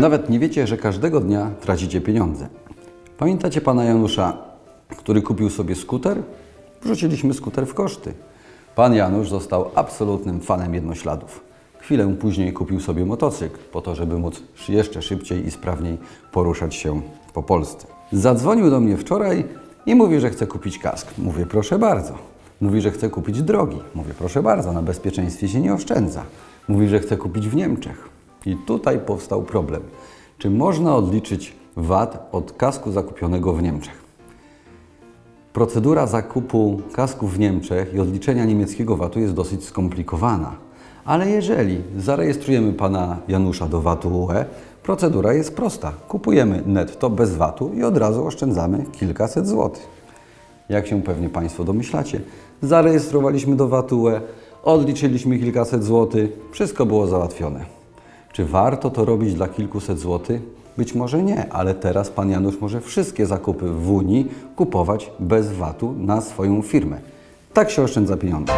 Nawet nie wiecie, że każdego dnia tracicie pieniądze. Pamiętacie pana Janusza, który kupił sobie skuter? Wrzuciliśmy skuter w koszty. Pan Janusz został absolutnym fanem jednośladów. Chwilę później kupił sobie motocykl po to, żeby móc jeszcze szybciej i sprawniej poruszać się po Polsce. Zadzwonił do mnie wczoraj i mówi, że chce kupić kask. Mówię, proszę bardzo. Mówi, że chce kupić drogi. Mówię, proszę bardzo, na bezpieczeństwie się nie oszczędza. Mówi, że chce kupić w Niemczech. I tutaj powstał problem. Czy można odliczyć VAT od kasku zakupionego w Niemczech? Procedura zakupu kasku w Niemczech i odliczenia niemieckiego VAT-u jest dosyć skomplikowana. Ale jeżeli zarejestrujemy pana Janusza do VAT-u UE, procedura jest prosta. Kupujemy netto bez VAT-u i od razu oszczędzamy kilkaset złotych. Jak się pewnie Państwo domyślacie, zarejestrowaliśmy do VAT-u UE, odliczyliśmy kilkaset złotych, wszystko było załatwione. Czy warto to robić dla kilkuset złotych? Być może nie, ale teraz pan Janusz może wszystkie zakupy w Unii kupować bez VAT-u na swoją firmę. Tak się oszczędza pieniądze.